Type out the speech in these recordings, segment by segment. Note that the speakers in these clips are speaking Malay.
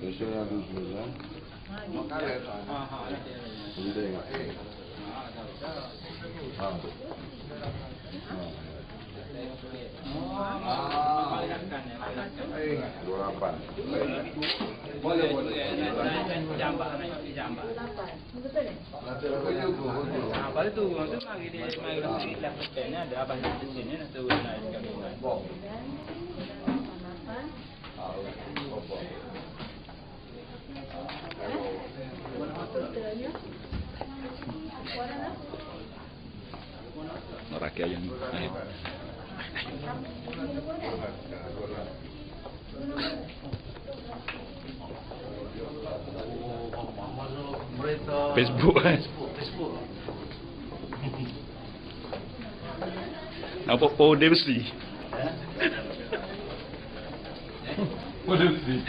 Terusnya tu semua. Boleh tengok. Ha. Dua lapan. Boleh, boleh. Jambat, jambat. Lapan. Betul ni? Ha, pada tu, tu mari dia mari lagi lah petai ni ada abang di sini nak turun naik sekali. Dan lapan, lapan. Totalnya. Warna apa? Rakyat yang. Facebook kan. Nampak Paul Dempsey. Paul Dempsey.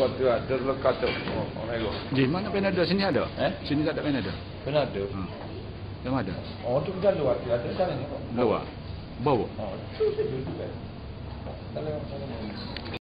Tu ada lekat tu. Oh. Di mana Panadol? Sini ada? Eh? Sini tak ada Panadol. Kena ada. Hmm. Yang ada? Oh, tu kita luar. Ada sana ni. Luar. Bawah. Oh, tu saya duduk kan. Kalau kalau